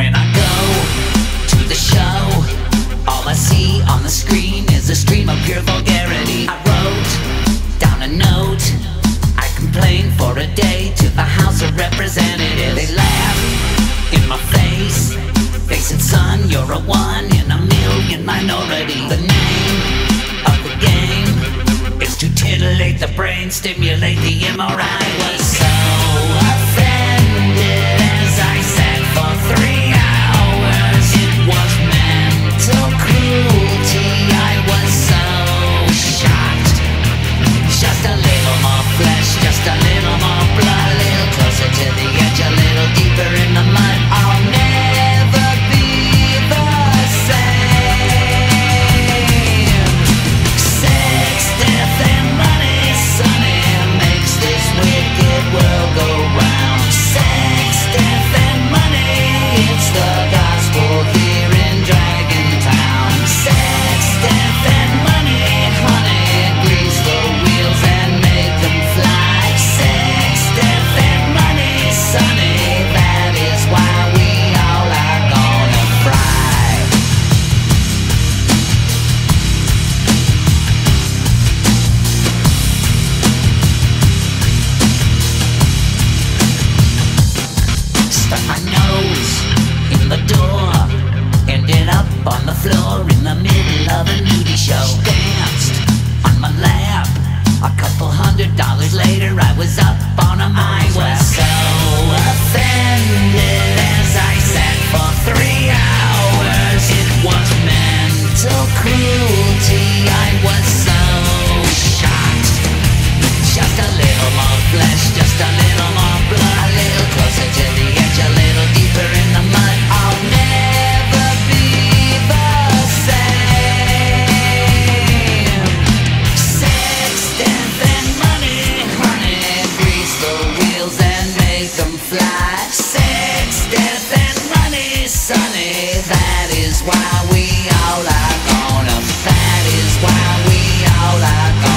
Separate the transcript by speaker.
Speaker 1: When I go to the show, all I see on the screen is a stream of pure vulgarity. I wrote down a note. I complained for a day to the House of Representatives. They laugh in my face. They said, son, you're a one in a million minority. The name of the game is to titillate the brain, stimulate the MRI. stuck my nose in the door. Ended up on the floor in the middle of a meeting. sunny. That is why we all are grown up. That is why we all are grown.